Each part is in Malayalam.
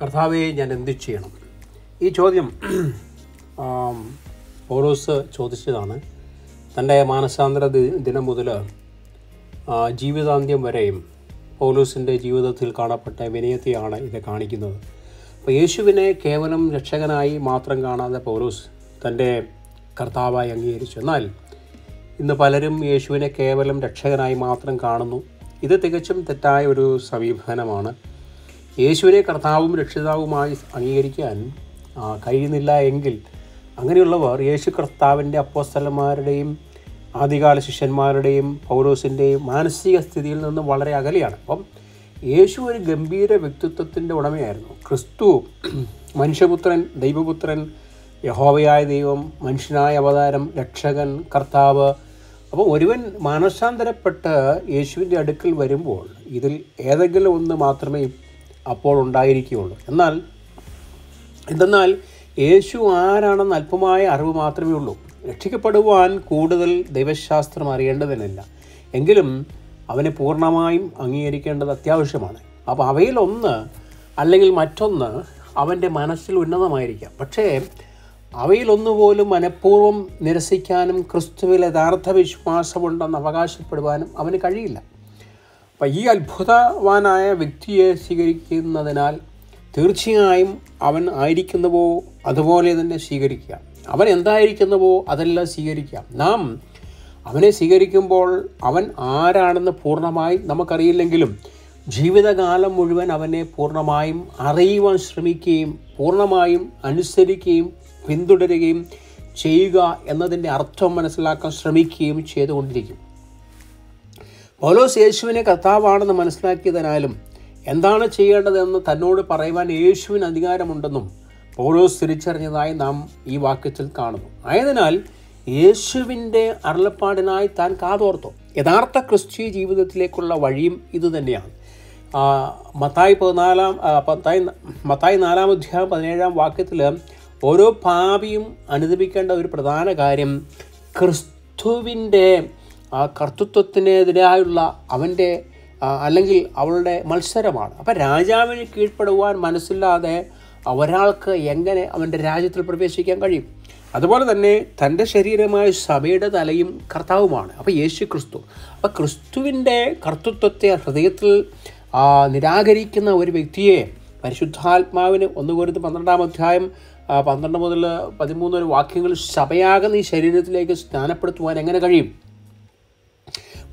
കർത്താവെ ഞാൻ എന്തു ചെയ്യണം? ഈ ചോദ്യം പൗലോസ് ചോദിച്ചതാണ്. തന്റെ മാനസാന്തര ദിനം മുതൽ ജീവിതാന്ത്യം വരെയും പൗലോസിന്റെ ജീവിതത്തിൽ കാണപ്പെട്ട വിനയത്തെയാണ് ഇത് കാണിക്കുന്നത്. അപ്പോൾ യേശുവിനെ കേവലം രക്ഷകനായി മാത്രം കാണാതെ പൗലോസ് തന്റെ കർത്താവായി അംഗീകരിച്ചു. എന്നാൽ ഇന്ന് പലരും യേശുവിനെ കേവലം രക്ഷകനായി മാത്രം കാണുന്നു. ഇത് തികച്ചും തെറ്റായ ഒരു സമീപനമാണ്. യേശുവിനെ കർത്താവും രക്ഷിതാവുമായി അംഗീകരിക്കാൻ കഴിയുന്നില്ല എങ്കിൽ അങ്ങനെയുള്ളവർ യേശു കർത്താവിന്റെ അപ്പോസ്തലന്മാരുടെയും ആദ്യകാല ശിഷ്യന്മാരുടെയും പൗരോസിന്റെയും മാനസിക സ്ഥിതിയിൽ നിന്ന് വളരെ അകലെയാണ്. അപ്പം യേശു ഒരു ഗംഭീര വ്യക്തിത്വത്തിന്റെ ഉടമയായിരുന്നു. ക്രിസ്തു മനുഷ്യപുത്രൻ ദൈവപുത്രൻ യഹോവയായ ദൈവം മനുഷ്യനായ അവതാരം രക്ഷകൻ കർത്താവ്. അപ്പോൾ ഒരുവൻ മാനസാന്തരപ്പെട്ട് യേശുവിന്റെ അടുക്കൽ വരുമ്പോൾ ഇതിൽ ഏതെങ്കിലും ഒന്ന് മാത്രമേ അപ്പോൾ ഉണ്ടായിരിക്കുകയുള്ളൂ. എന്നാൽ എന്തെന്നാൽ യേശു ആരാണെന്ന് അല്പമായ അറിവ് മാത്രമേ ഉള്ളൂ. രക്ഷിക്കപ്പെടുവാൻ കൂടുതൽ ദൈവശാസ്ത്രം അറിയേണ്ടതിനില്ല. എങ്കിലും അവനെ പൂർണമായും അംഗീകരിക്കേണ്ടത് അത്യാവശ്യമാണ്. അപ്പോൾ അവയിലൊന്ന് അല്ലെങ്കിൽ മറ്റൊന്ന് അവന്റെ മനസ്സിൽ ഉന്നതമായിരിക്കാം. പക്ഷേ അവയിലൊന്നുപോലും മനഃപൂർവം നിരസിക്കാനും ക്രിസ്തുവിൽ യഥാർത്ഥ വിശ്വാസമുണ്ടെന്ന് അവകാശപ്പെടുവാനും അവന് കഴിയില്ല. അപ്പം ഈ അത്ഭുതവാനായ വ്യക്തിയെ സ്വീകരിക്കുന്നതിനാൽ തീർച്ചയായും അവൻ ആയിരിക്കുന്നുവോ? അതുപോലെ തന്നെ സ്വീകരിക്കുക അവൻ എന്തായിരിക്കുന്നുവോ? അതെല്ലാം സ്വീകരിക്കുക നാം അവനെ സ്വീകരിക്കുമ്പോൾ അവൻ ആരാണെന്ന് പൂർണമായി നമുക്കറിയില്ലെങ്കിലും ജീവിതകാലം മുഴുവൻ അവനെ പൂർണമായും അറിയുവാൻ ശ്രമിക്കുകയും പൂർണമായും അനുസരിക്കുകയും പിന്തുടരുകയും ചെയ്യുക എന്നതിന്റെ അർത്ഥം മനസ്സിലാക്കാൻ ശ്രമിക്കുകയും ചെയ്തുകൊണ്ടിരിക്കും. പൗലോസ് യേശുവിനെ കർത്താവാണെന്ന് മനസ്സിലാക്കിയതിനാലും എന്താണ് ചെയ്യേണ്ടതെന്ന് തന്നോട് പറയുവാൻ യേശുവിന് അധികാരമുണ്ടെന്നും പൗലോസ് തിരിച്ചറിഞ്ഞതായി നാം ഈ വാക്യത്തിൽ കാണുന്നു. ആയതിനാൽ യേശുവിന്റെ അരുളപ്പാടിനായി താൻ കാതോർത്തു. യഥാർത്ഥ ക്രിസ്ത്യ ജീവിതത്തിലേക്കുള്ള വഴിയും ഇതുതന്നെയാണ് മത്തായി പതിനാലാം പത്തായി മത്തായി നാലാം അധ്യായം പതിനേഴാം വാക്യത്തിൽ ഓരോ പാപിയും അനുദപിക്കേണ്ട ഒരു പ്രധാന കാര്യം ക്രിസ്തുവിന്റെ ആ കർത്തൃത്വത്തിനെതിരായുള്ള അവന്റെ അല്ലെങ്കിൽ അവളുടെ മത്സരമാണ്. അപ്പം രാജാവിന് കീഴ്പ്പെടുവാൻ മനസ്സില്ലാതെ ഒരാൾക്ക് എങ്ങനെ അവന്റെ രാജ്യത്തിൽ പ്രവേശിക്കാൻ കഴിയും? അതുപോലെ തന്നെ തന്റെ ശരീരമായ സഭയുടെ തലയും കർത്താവുമാണ്. അപ്പോൾ യേശു ക്രിസ്തു അപ്പോൾ ക്രിസ്തുവിന്റെ കർത്തൃത്വത്തെ ഹൃദയത്തിൽ നിരാകരിക്കുന്ന ഒരു വ്യക്തിയെ പരിശുദ്ധാത്മാവിന് ഒന്ന് കൊരുത്ത് പന്ത്രണ്ടാം അധ്യായം പന്ത്രണ്ട് മുതൽ പതിമൂന്ന് വാക്യങ്ങൾ സഭയാകുന്ന ഈ ശരീരത്തിലേക്ക് സ്നാനപ്പെടുത്തുവാൻ എങ്ങനെ കഴിയും?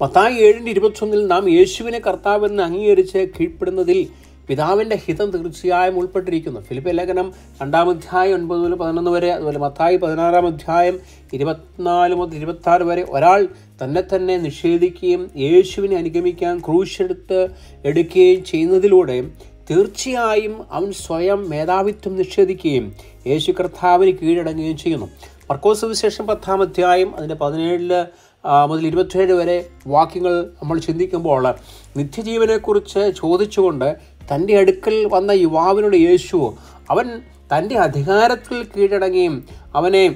മത്തായി ഏഴിന്റെ ഇരുപത്തൊന്നിൽ നാം യേശുവിനെ കർത്താവെന്ന് അംഗീകരിച്ച് കീഴ്പ്പെടുന്നതിൽ പിതാവിന്റെ ഹിതം തീർച്ചയായും ഉൾപ്പെട്ടിരിക്കുന്നു. ഫിലിപ്പ് ലേഖനം രണ്ടാം അധ്യായം ഒൻപത് മുതൽ പതിനൊന്ന് വരെ അതുപോലെ മത്തായി പതിനാറാം അധ്യായം ഇരുപത്തിനാല് മുതൽ ഇരുപത്താറ് വരെ ഒരാൾ തന്നെ തന്നെ നിഷേധിക്കുകയും യേശുവിനെ അനുഗമിക്കാൻ ക്രൂശെടുത്ത് എടുക്കുകയും ചെയ്യുന്നതിലൂടെ തീർച്ചയായും അവൻ സ്വയം മേധാവിത്വം നിഷേധിക്കുകയും യേശു കർത്താവിന് കീഴടങ്ങുകയും ചെയ്യുന്നു. മർക്കോസ് വിശേഷം പത്താം അധ്യായം അതിന്റെ പതിനേഴിൽ മുതൽ ഇരുപത്തിയേഴ് വരെ വാക്യങ്ങൾ നമ്മൾ ചിന്തിക്കുമ്പോൾ നിത്യജീവനെക്കുറിച്ച് ചോദിച്ചുകൊണ്ട് തന്റെ അടുക്കൽ വന്ന യുവാവിനോട് യേശു അവൻ തന്റെ അധികാരത്തിൽ കീഴടങ്ങുകയും അവനെ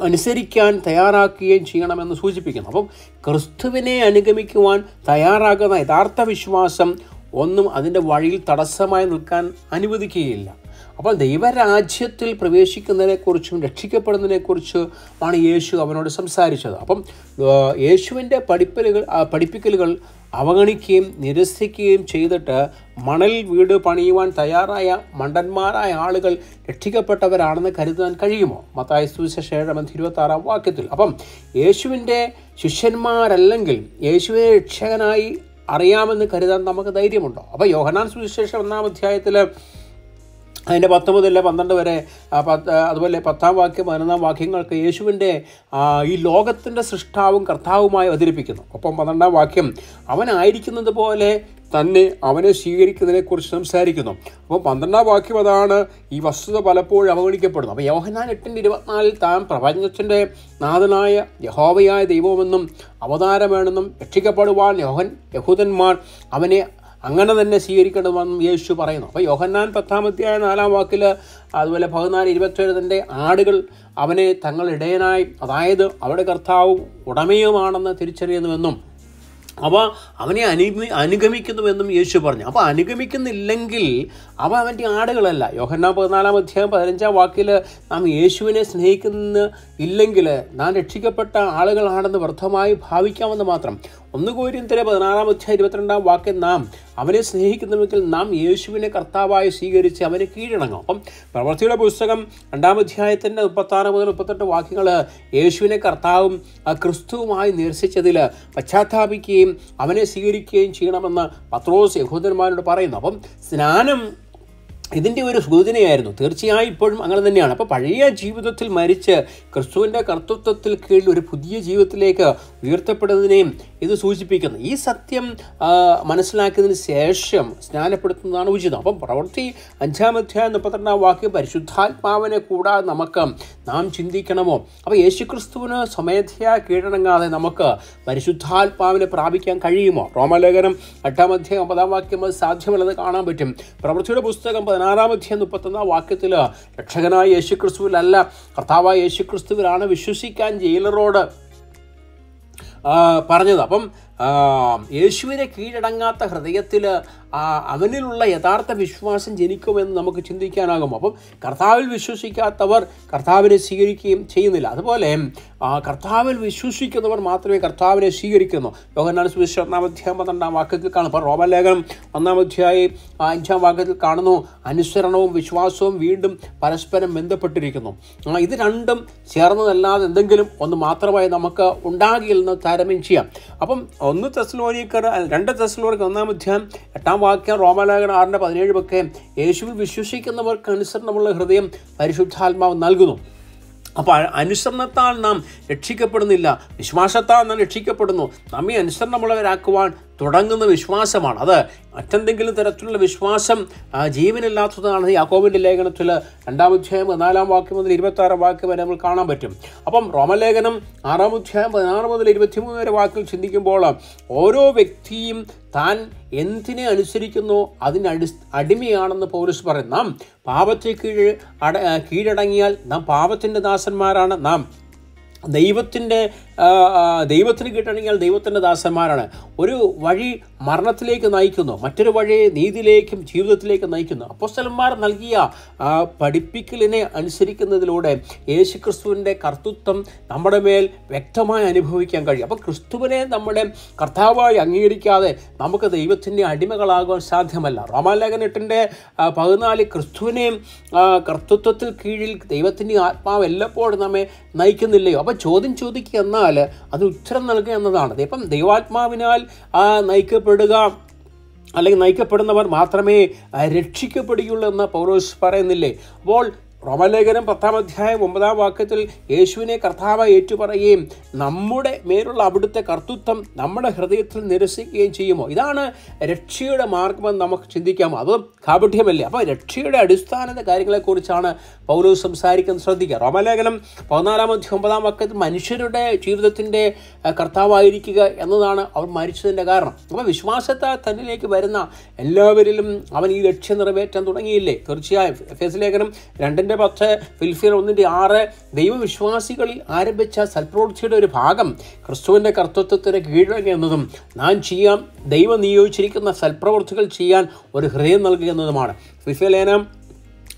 അനുസരിക്കാൻ തയ്യാറാക്കുകയും ചെയ്യണമെന്ന് സൂചിപ്പിക്കുന്നു. അപ്പം ക്രിസ്തുവിനെ അനുഗമിക്കുവാൻ തയ്യാറാകുന്ന യഥാർത്ഥ വിശ്വാസം ഒന്നും അതിന്റെ വഴിയിൽ തടസ്സമായി നിൽക്കാൻ അനുവദിക്കുകയില്ല. അപ്പോൾ ദൈവരാജ്യത്തിൽ പ്രവേശിക്കുന്നതിനെക്കുറിച്ചും രക്ഷിക്കപ്പെടുന്നതിനെക്കുറിച്ചും ആണ് യേശു അവനോട് സംസാരിച്ചത്. അപ്പം യേശുവിന്റെ പഠിപ്പലുകൾ പഠിപ്പിക്കലുകൾ അവഗണിക്കുകയും നിരസിക്കുകയും ചെയ്തിട്ട് മണൽ വീട് പണിയുവാൻ തയ്യാറായ മണ്ടന്മാരായ ആളുകൾ രക്ഷിക്കപ്പെട്ടവരാണെന്ന് കരുതാൻ കഴിയുമോ? മത്തായ സുവിശേഷം ഏഴാം ഇരുപത്താറാം വാക്യത്തിൽ. അപ്പം യേശുവിന്റെ ശിഷ്യന്മാരല്ലെങ്കിൽ യേശുവിനെ രക്ഷകനായി അറിയാമെന്ന് കരുതാൻ നമുക്ക് ധൈര്യമുണ്ടോ? അപ്പോൾ യോഹനാൻ സുവിശേഷം ഒന്നാം അധ്യായത്തിൽ അതിന്റെ പത്ത് മുതൽ പന്ത്രണ്ട് വരെ അതുപോലെ പത്താം വാക്യം പതിനൊന്നാം വാക്യങ്ങൾക്ക് യേശുവിന്റെ ഈ ലോകത്തിന്റെ സൃഷ്ടാവും കർത്താവുമായി അവതരിപ്പിക്കുന്നു. ഒപ്പം പന്ത്രണ്ടാം വാക്യം അവനായിരിക്കുന്നത് പോലെ തന്നെ അവനെ സ്വീകരിക്കുന്നതിനെക്കുറിച്ച് സംസാരിക്കുന്നു. അപ്പോൾ പന്ത്രണ്ടാം വാക്യം അതാണ് ഈ വസ്തുത പലപ്പോഴും അവഗണിക്കപ്പെടുന്നു അപ്പോൾ യോഹനാൻ എട്ടിന്റെ ഇരുപത്തിനാലിൽ താൻ പ്രപഞ്ചത്തിന്റെ നാഥനായ യഹോവയായ ദൈവമെന്നും അവതാരമാണെന്നും രക്ഷിക്കപ്പെടുവാൻ യോഹൻ യഹൂദന്മാർ അവനെ അങ്ങനെ തന്നെ സ്വീകരിക്കണമെന്നും യേശു പറയുന്നു. അപ്പോൾ യോഹന്നാൻ പത്താമത്തെയായ നാലാം വാക്കിൽ അതുപോലെ പതിനാല് ഇരുപത്തേഴ് തന്റെ ആടുകൾ അവനെ തങ്ങൾ ഇടയനായി അതായത് അവരുടെ കർത്താവും ഉടമയുമാണെന്ന് തിരിച്ചറിയുന്നുവെന്നും അവ അവനെ അനുഗമി അനുഗമിക്കുന്നുവെന്നും യേശു പറഞ്ഞു. അപ്പോൾ അനുഗമിക്കുന്നില്ലെങ്കിൽ അവ അവന്റെ ആടുകളല്ല. യോഹന്നാ പതിനാലാം അധ്യായം പതിനഞ്ചാം വാക്കിൽ നാം യേശുവിനെ സ്നേഹിക്കുന്ന ഇല്ലെങ്കിൽ നാം രക്ഷിക്കപ്പെട്ട ആളുകളാണെന്ന് വ്യർത്ഥമായി ഭാവിക്കാമെന്ന് മാത്രം. ഒന്ന് കോരിയന്തിലെ പതിനാറാം അധ്യായം ഇരുപത്തിരണ്ടാം വാക്യം നാം അവനെ സ്നേഹിക്കുന്നുവെങ്കിൽ നാം യേശുവിനെ കർത്താവായി സ്വീകരിച്ച് അവനെ കീഴടങ്ങും. അപ്പം പ്രവർത്തിയുടെ പുസ്തകം രണ്ടാം അധ്യായത്തിന്റെ മുപ്പത്താറ് മുതൽ മുപ്പത്തെട്ട് വാക്യങ്ങൾ യേശുവിനെ കർത്താവും ക്രിസ്തുവുമായി നിരസിച്ചതിൽ പശ്ചാത്താപിക്കുകയും അവനെ സ്വീകരിക്കുകയും ചെയ്യണമെന്ന് പത്രോസ് യഹൂദന്മാരോട് പറയുന്നു. അപ്പം സ്നാനം ഇതിന്റെ ഒരു സൂചനയായിരുന്നു. തീർച്ചയായും ഇപ്പോഴും അങ്ങനെ തന്നെയാണ്. അപ്പോൾ പഴയ ജീവിതത്തിൽ മരിച്ച് ക്രിസ്തുവിന്റെ കർത്തൃത്വത്തിൽ കീഴിൽ ഒരു പുതിയ ജീവിതത്തിലേക്ക് ഉയർത്തപ്പെടുന്നതിനെയും ഇത് സൂചിപ്പിക്കുന്നത് ഈ സത്യം മനസ്സിലാക്കിയതിന് ശേഷം സ്നാനപ്പെടുത്തുന്നതാണ് ഉചിതം. അപ്പം പ്രവൃത്തി അഞ്ചാം അധ്യായം മുപ്പത്തിരണ്ടാം വാക്യം പരിശുദ്ധാത്മാവിനെ കൂടാതെ നമുക്ക് നാം ചിന്തിക്കണമോ? അപ്പോൾ യേശുക്രിസ്തുവിന് സ്വമേധയാ കീഴടങ്ങാതെ നമുക്ക് പരിശുദ്ധാത്മാവിനെ പ്രാപിക്കാൻ കഴിയുമോ? റോമലേഖനം എട്ടാം അധ്യായം ഒമ്പതാം വാക്യം അത് സാധ്യമല്ലെന്ന് കാണാൻ പറ്റും. പ്രവൃത്തിയുടെ പുസ്തകം പതിനാറാം അധ്യായം മുപ്പത്തൊന്നാം വാക്യത്തിൽ രക്ഷകനായ യേശുക്രിസ്തുവിലല്ല കർത്താവായ യേശുക്രിസ്തുവിലാണ് വിശ്വസിക്കാൻ ജയിലറോട് പറഞ്ഞത്. അപ്പം യേശുവിനെ കീഴടങ്ങാത്ത ഹൃദയത്തിൽ അവനിലുള്ള യഥാർത്ഥ വിശ്വാസം ജനിക്കുമെന്ന് നമുക്ക് ചിന്തിക്കാനാകും. അപ്പം കർത്താവിൽ വിശ്വസിക്കാത്തവർ കർത്താവിനെ സ്വീകരിക്കുകയും ചെയ്യുന്നില്ല. അതുപോലെ കർത്താവിൽ വിശ്വസിക്കുന്നവർ മാത്രമേ കർത്താവിനെ സ്വീകരിക്കുന്നു. യോഹന്നാൻ സുവിശ്വ ഒന്നാം അധ്യായം പന്ത്രണ്ടാം വാക്യത്തിൽ കാണും അപ്പോൾ റോമലേഖനം ഒന്നാം അധ്യായം അഞ്ചാം വാക്യത്തിൽ കാണുന്നു. അനുസരണവും വിശ്വാസവും വീണ്ടും പരസ്പരം ബന്ധപ്പെട്ടിരിക്കുന്നു. ഇത് രണ്ടും ചേർന്നതല്ലാതെ എന്തെങ്കിലും ഒന്ന് മാത്രമായി നമുക്ക് ഉണ്ടാകില്ലെന്ന് താരതമ്യം ചെയ്യാം. അപ്പം ഒന്ന് തെസ്ലോനിക്കർ രണ്ട് തെസ്ലോനിക്കർ ഒന്നാം അധ്യായം എട്ടാം വാക്യം റോമലേഖനം ആറിന്റെ പതിനേഴ് ഒക്കെ യേശുവിൽ വിശ്വസിക്കുന്നവർക്ക് അനുസരണമുള്ള ഹൃദയം പരിശുദ്ധാത്മാവ് നൽകുന്നു. അപ്പോൾ അനുസരണത്താൽ നാം രക്ഷിക്കപ്പെടുന്നില്ല. വിശ്വാസത്താൽ നാം രക്ഷിക്കപ്പെടുന്നു. നമ്മെ അനുസരണമുള്ളവരാക്കുവാൻ തുടങ്ങുന്ന വിശ്വാസമാണ്. അത് മറ്റെന്തെങ്കിലും തരത്തിലുള്ള വിശ്വാസം ജീവനില്ലാത്തതാണ്. യാക്കോബിന്റെ ലേഖനത്തിൽ രണ്ടാം അധ്യായം പതിനാലാം വാക്യം മുതൽ ഇരുപത്തി ആറാം വാക്യം വരെ നമ്മൾ കാണാൻ പറ്റും. അപ്പം റോമലേഖനം ആറാം അധ്യായം പതിനാറ് മുതൽ ഇരുപത്തിമൂന്ന് വരെ വാക്കിൽ ചിന്തിക്കുമ്പോൾ ഓരോ വ്യക്തിയും താൻ എന്തിനെ അനുസരിക്കുന്നോ? അതിന് അടി അടിമയാണെന്ന് പൗരസ് പറയും നാം പാപത്തെ കീഴ് അട കീഴടങ്ങിയാൽ നാം പാപത്തിന്റെ ദാസന്മാരാണ്. നാം ദൈവത്തിന്റെ ദൈവത്തിന് കിട്ടണമെങ്കിൽ ദൈവത്തിന്റെ ദാസന്മാരാണ്. ഒരു വഴി മരണത്തിലേക്ക് നയിക്കുന്നു മറ്റൊരു വഴി നീതിയിലേക്കും ജീവിതത്തിലേക്ക് നയിക്കുന്നു. അപ്പോസ്തലന്മാർ നൽകിയ പഠിപ്പിക്കലിനെ അനുസരിക്കുന്നതിലൂടെ യേശുക്രിസ്തുവിന്റെ കർത്തൃത്വം നമ്മുടെ മേൽ വ്യക്തമായി അനുഭവിക്കാൻ കഴിയും. അപ്പോൾ ക്രിസ്തുവിനെ നമ്മുടെ കർത്താവായി അംഗീകരിക്കാതെ നമുക്ക് ദൈവത്തിന്റെ അടിമകളാകാൻ സാധ്യമല്ല. റോമാലേഖൻ എട്ടിന്റെ പതിനാല് ക്രിസ്തുവിനെയും കർത്തൃത്വത്തിൽ കീഴിൽ ദൈവത്തിന്റെ ആത്മാവ് എല്ലപ്പോഴും നമ്മെ നയിക്കുന്നില്ലയോ? അപ്പോൾ ചോദ്യം ചോദിക്കുക എന്നാൽ അത് ഉത്തരം നൽകുക എന്നതാണ്. ഇപ്പം ദൈവാത്മാവിനാൽ നയിക്കപ്പെടുക അല്ലെങ്കിൽ നയിക്കപ്പെടുന്നവർ മാത്രമേ രക്ഷിക്കപ്പെടുകയുള്ളൂ എന്ന് പൗരോസ് പറയുന്നില്ലേ? അപ്പോൾ റോമലേഖനം പത്താം അധ്യായം ഒമ്പതാം വാക്യത്തിൽ യേശുവിനെ കർത്താവ് ഏറ്റുപറയുകയും നമ്മുടെ മേലുള്ള അവിടുത്തെ കർത്തൃത്വം നമ്മുടെ ഹൃദയത്തിൽ നിരസിക്കുകയും ചെയ്യുമോ? ഇതാണ് രക്ഷയുടെ മാർഗമെന്ന് നമുക്ക് ചിന്തിക്കാമോ അത് കാപഠ്യമല്ലേ അപ്പോൾ രക്ഷയുടെ അടിസ്ഥാന കാര്യങ്ങളെക്കുറിച്ചാണ് പൗലോസ് സംസാരിക്കുന്നത് ശ്രദ്ധിക്കുക. റോമലേഖനം പതിനാലാം അധ്യായം ഒമ്പതാം വാക്യത്തിൽ മനുഷ്യരുടെ ജീവിതത്തിന്റെ കർത്താവായിരിക്കുക എന്നതാണ് അവർ മരിച്ചതിന്റെ കാരണം. അപ്പോൾ വിശ്വാസത്താൽ തന്നിലേക്ക് വരുന്ന എല്ലാവരിലും അവൻ ഈ ലക്ഷ്യം നിറവേറ്റാൻ തുടങ്ങിയില്ലേ? തീർച്ചയായും. എഫ് ലേഖനം രണ്ടിന്റെ പത്ത് ഫിൽഫിയർ ഒന്നിന്റെ ആറ്. ദൈവവിശ്വാസികളിൽ ആരംഭിച്ച സൽപ്രവൃത്തിയുടെ ഒരു ഭാഗം ക്രിസ്തുവിന്റെ കർത്തൃത്വത്തിന് കീഴടങ്ങുന്നതും നാം ചെയ്യാം. ദൈവം നിയോഗിച്ചിരിക്കുന്ന സൽപ്രവൃത്തികൾ ചെയ്യാൻ ഒരു ഹൃദയം നൽകുക എന്നതുമാണ്. ഫിൽഫിയർ ലേഖനം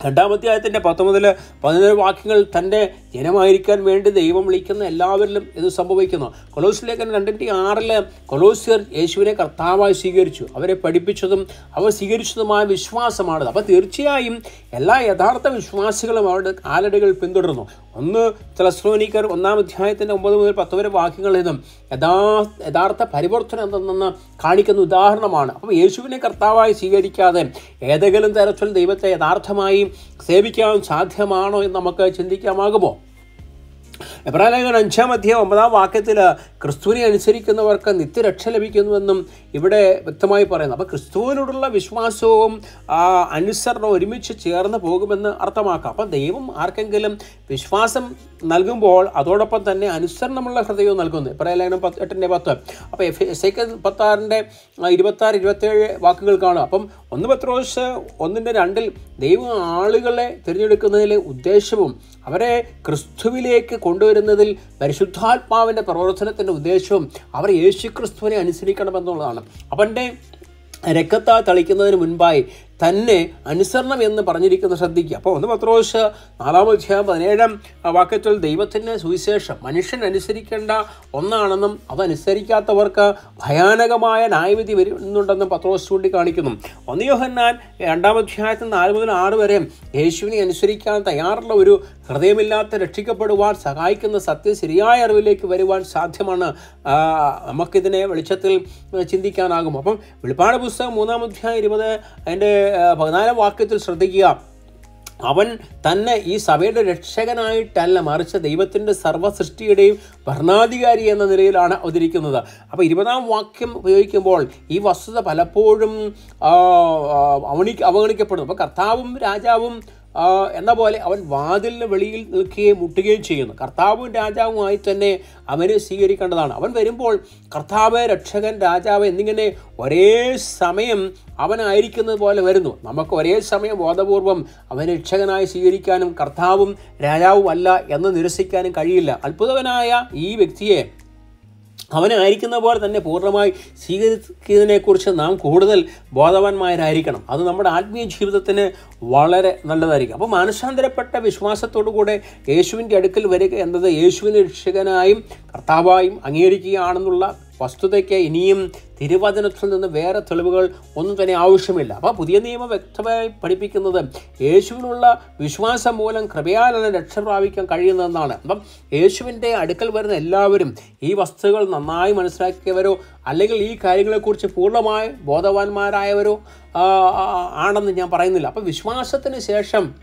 രണ്ടാമധ്യായത്തിന്റെ പത്തൊമ്പതിൽ പതിനേഴ് വാക്യങ്ങൾ തന്റെ ജനമായിരിക്കാൻ വേണ്ടി ദൈവം വിളിക്കുന്ന എല്ലാവരിലും ഇത് സംഭവിക്കുന്നു. കൊലോസ് ലേഖനം രണ്ടിന്റെ ആറിൽ കൊലോസിയർ യേശുവിനെ കർത്താവായി സ്വീകരിച്ചു. അവരെ പഠിപ്പിച്ചതും അവർ സ്വീകരിച്ചതുമായ വിശ്വാസമാണ് അപ്പോൾ തീർച്ചയായും എല്ലാ യഥാർത്ഥ വിശ്വാസികളും അവരുടെ കാലടികൾ പിന്തുടർന്നു ഒന്ന് തെലസ്ലോനിക്കർ ഒന്നാം അധ്യായത്തിന്റെ ഒമ്പത് മുതൽ പത്ത് വരെ വാക്യങ്ങൾ നിന്നും യഥാ യഥാർത്ഥ പരിവർത്തനം എന്തെന്ന് കാണിക്കുന്ന ഉദാഹരണമാണ്. അപ്പോൾ യേശുവിനെ കർത്താവായി സ്വീകരിക്കാതെ ഏതെങ്കിലും തരത്തിൽ ദൈവത്തെ യഥാർത്ഥമായി സേവിക്കാൻ സാധ്യമാണോ എന്ന് നമുക്ക് ചിന്തിക്കാമാകുമോ? എബ്രാലേഖൻ അഞ്ചാം അധ്യായം ഒമ്പതാം വാക്യത്തിൽ ക്രിസ്തുവിനെ അനുസരിക്കുന്നവർക്ക് നിത്യരക്ഷ ലഭിക്കുന്നുവെന്നും ഇവിടെ വ്യക്തമായി പറയുന്നു. അപ്പോൾ ക്രിസ്തുവിനോടുള്ള വിശ്വാസവും ആ, അനുസരണം ഒരുമിച്ച് ചേർന്ന് പോകുമെന്ന് അർത്ഥമാക്കാം. അപ്പം ദൈവം ആർക്കെങ്കിലും വിശ്വാസം നൽകുമ്പോൾ അതോടൊപ്പം തന്നെ അനുസരണമുള്ള ഹൃദയവും നൽകുന്നു. എബ്രാലേഖനം പത്ത് എട്ടിന്റെ പത്ത്. അപ്പോൾ എഫ് എസ് ഐക്ക് പത്താറിന്റെ ഇരുപത്താറ് ഇരുപത്തേഴ് വാക്കുകൾ കാണും അപ്പം ഒന്ന് പത്രോസ് ഒന്നിന്റെ രണ്ടിൽ ദൈവം ആളുകളെ തിരഞ്ഞെടുക്കുന്നതിലെ ഉദ്ദേശവും അവരെ ക്രിസ്തുവിലേക്ക് കൊണ്ടുവരുന്നതിൽ പരിശുദ്ധാത്മാവിന്റെ പ്രവർത്തനത്തിന്റെ ഉദ്ദേശവും അവർ യേശുക്രിസ്തുവിനെ അനുസരിക്കണമെന്നുള്ളതാണ്. അവന്റെ രക്തത്താൽ തളിക്കുന്നതിന് മുൻപായി തന്നെ അനുസരണം എന്ന് പറഞ്ഞിരിക്കുന്നത് ശ്രദ്ധിക്കുക. അപ്പോൾ ഒന്ന് പത്രോസ് നാലാം അധ്യായം പതിനേഴാം വാക്യത്തിൽ ദൈവത്തിന്റെ സുവിശേഷം മനുഷ്യൻ അനുസരിക്കേണ്ട ഒന്നാണെന്നും അതനുസരിക്കാത്തവർക്ക് ഭയാനകമായ ന്യായവിധി വരുന്നുണ്ടെന്നും പത്രോസ് ചൂണ്ടിക്കാണിക്കുന്നു. ഒന്ന് യോഹന്നാൻ രണ്ടാം അധ്യായത്തിൽ നാല് മുതൽ ആറ് വരെ യേശുവിനെ അനുസരിക്കാൻ തയ്യാറുള്ള ഒരു ഹൃദയമില്ലാത്ത രക്ഷിക്കപ്പെടുവാൻ സഹായിക്കുന്ന സത്യം ശരിയായ അറിവിലേക്ക് വരുവാൻ സാധ്യമാണ്. നമുക്കിതിനെ വെളിച്ചത്തിൽ ചിന്തിക്കാനാകും. അപ്പം വെളിപ്പാട് പുസ്തകം മൂന്നാം അധ്യായം ഇരുപത് അതിന്റെ പതിനാലാം വാക്യത്തിൽ ശ്രദ്ധിക്കുക. അവൻ തന്നെ ഈ സഭയുടെ രക്ഷകനായിട്ടല്ല മറിച്ച് ദൈവത്തിന്റെ സർവ സൃഷ്ടിയുടെയും ഭരണാധികാരി എന്ന നിലയിലാണ് അവതരിക്കുന്നത്. അപ്പോൾ ഇരുപതാം വാക്യം ഉപയോഗിക്കുമ്പോൾ ഈ വസ്തുത പലപ്പോഴും അവണി അവഗണിക്കപ്പെടുന്നു. അപ്പോൾ കർത്താവും രാജാവും എന്ന പോലെ അവൻ വാതിലിന് വെളിയിൽ നിൽക്കുകയും മുട്ടുകയും ചെയ്യുന്നു. കർത്താവും രാജാവുമായി തന്നെ അവനെ സ്വീകരിക്കേണ്ടതാണ്. അവൻ വരുമ്പോൾ കർത്താവ് രക്ഷകൻ രാജാവ് എന്നിങ്ങനെ ഒരേ സമയം അവനായിരിക്കുന്നത് പോലെ വരുന്നു. നമുക്ക് ഒരേ സമയം ബോധപൂർവം അവൻ രക്ഷകനായി സ്വീകരിക്കാനും കർത്താവും രാജാവും അല്ല എന്ന് നിരസിക്കാനും കഴിയില്ല. അത്ഭുതവനായ ഈ വ്യക്തിയെ അവനായിരിക്കുന്ന പോലെ തന്നെ പൂർണമായി സ്വീകരിക്കുന്നതിനെക്കുറിച്ച് നാം കൂടുതൽ ബോധവാന്മാരായിരിക്കണം. അത് നമ്മുടെ ആത്മീയ ജീവിതത്തിന് വളരെ നല്ലതായിരിക്കും. അപ്പോൾ മാനസാന്തരപ്പെട്ട വിശ്വാസത്തോടു കൂടെ യേശുവിന്റെ അടുക്കൽ വരിക എന്നത് യേശുവിനെ രക്ഷകനായും കർത്താവായും അംഗീകരിക്കുകയാണെന്നുള്ള വസ്തുതയ്ക്ക് ഇനിയും തിരുവചനത്തിൽ നിന്ന് വേറെ തെളിവുകൾ ഒന്നും തന്നെ ആവശ്യമില്ല. അപ്പോൾ പുതിയ നിയമം വ്യക്തമായി പഠിപ്പിക്കുന്നത് യേശുവിനുള്ള വിശ്വാസം മൂലം കൃപയാലാണ് രക്ഷ പ്രാപിക്കാൻ കഴിയുന്നതെന്നാണ്. അപ്പം യേശുവിന്റെ അടുക്കൽ വരുന്ന എല്ലാവരും ഈ വസ്തുക്കൾ നന്നായി മനസ്സിലാക്കിയവരോ അല്ലെങ്കിൽ ഈ കാര്യങ്ങളെക്കുറിച്ച് പൂർണമായി ബോധവാന്മാരായവരോ ആണെന്ന് ഞാൻ പറയുന്നില്ല. അപ്പം വിശ്വാസത്തിന് ശേഷം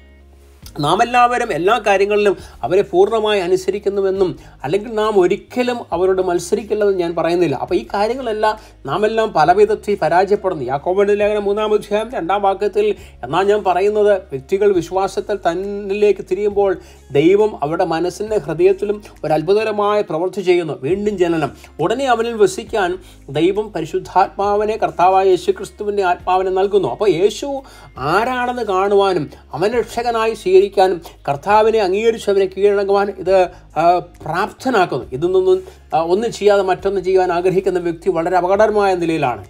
നാം എല്ലാവരും എല്ലാ കാര്യങ്ങളിലും അവരെ പൂർണമായി അനുസരിക്കുന്നുവെന്നും അല്ലെങ്കിൽ നാം ഒരിക്കലും അവരോട് മത്സരിക്കില്ലെന്ന് ഞാൻ പറയുന്നില്ല. അപ്പോൾ ഈ കാര്യങ്ങളെല്ലാം നാം എല്ലാം പല വിധത്തിൽ പരാജയപ്പെടുന്നു. യാക്കോബിന്റെ ലേഖനം മൂന്നാം അധ്യായം രണ്ടാം വാക്യത്തിൽ എന്നാൽ ഞാൻ പറയുന്നത് വ്യക്തികൾ വിശ്വാസത്തിൽ തന്നിലേക്ക് തിരിയുമ്പോൾ ദൈവം അവരുടെ മനസ്സിന്റെ ഹൃദയത്തിലും ഒരു അത്ഭുതകരമായ പ്രവൃത്തി ചെയ്യുന്നു. വീണ്ടും ജനനം. ഉടനെ അവനിൽ വസിക്കാൻ ദൈവം പരിശുദ്ധാത്മാവിനെ കർത്താവായ യേശു ക്രിസ്തുവിന്റെ ആത്മാവിനെ നൽകുന്നു. അപ്പോൾ യേശു ആരാണെന്ന് കാണുവാനും അവൻ രക്ഷകനായി സ്വീകരിക്കാനും കർത്താവിനെ അംഗീകരിച്ചവനെ കീഴടങ്ങുവാൻ ഇത് പ്രാപ്തനാക്കുന്നു. ഇതൊന്നും നിന്നും ഒന്നും ചെയ്യാതെ മറ്റൊന്ന് ചെയ്യുവാൻ ആഗ്രഹിക്കുന്ന വ്യക്തി വളരെ അപകടകരമായ നിലയിലാണ്.